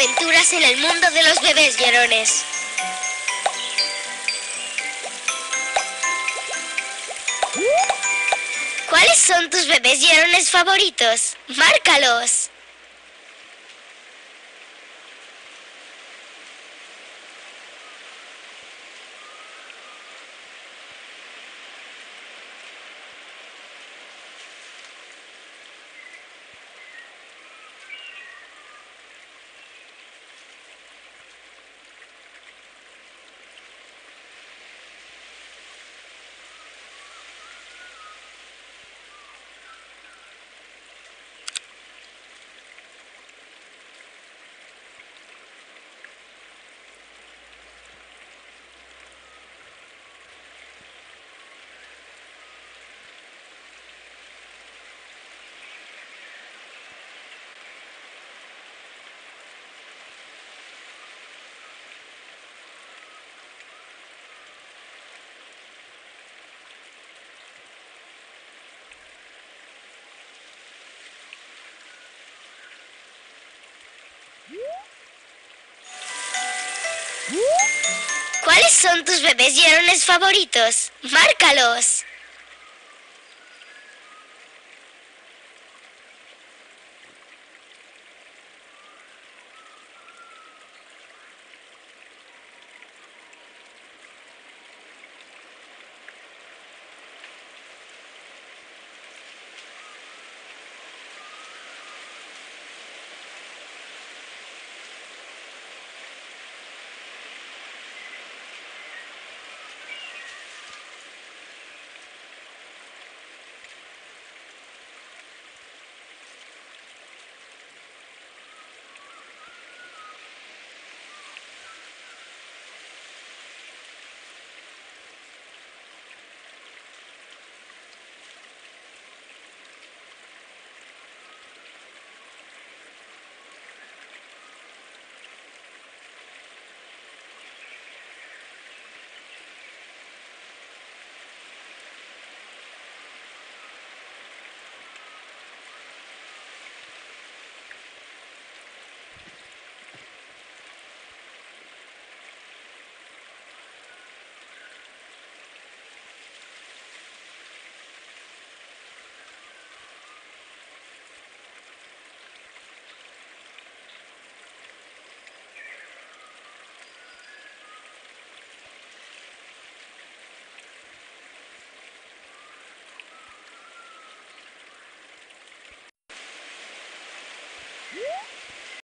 aventuras en el mundo de los bebés llorones. ¿Cuáles son tus bebés llorones favoritos? ¡Márcalos! ¿Cuáles son tus bebés llorones favoritos? ¡Márcalos! Yeah.